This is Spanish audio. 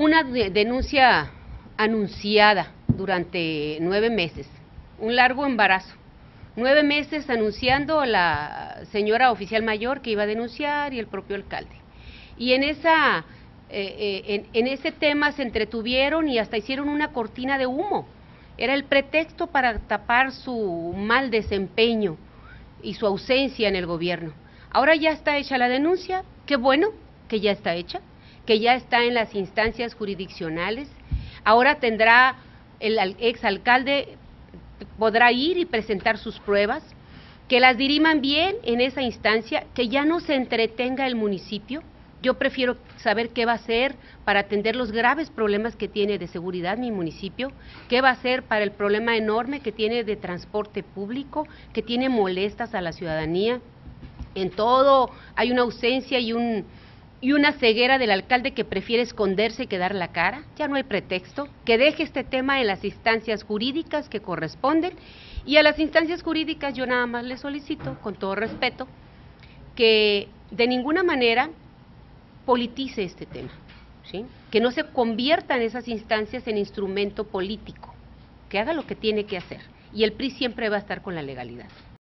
una denuncia anunciada durante nueve meses, un largo embarazo. Nueve meses anunciando la señora oficial mayor que iba a denunciar y el propio alcalde. Y en esa eh, eh, en, ese tema se entretuvieron y hasta hicieron una cortina de humo. Era el pretexto para tapar su mal desempeño y su ausencia en el gobierno. Ahora ya está hecha la denuncia, qué bueno que ya está hecha, que ya está en las instancias jurisdiccionales. Ahora tendrá el exalcalde, podrá ir y presentar sus pruebas, que las diriman bien en esa instancia, que ya no se entretenga el municipio, yo prefiero saber qué va a hacer para atender los graves problemas que tiene de seguridad mi municipio, qué va a hacer para el problema enorme que tiene de transporte público, que tiene molestas a la ciudadanía. En todo hay una ausencia y un y una ceguera del alcalde que prefiere esconderse y quedar la cara, ya no hay pretexto, que deje este tema en las instancias jurídicas que corresponden y a las instancias jurídicas yo nada más le solicito, con todo respeto, que de ninguna manera politice este tema, ¿sí? que no se convierta en esas instancias en instrumento político, que haga lo que tiene que hacer. Y el PRI siempre va a estar con la legalidad.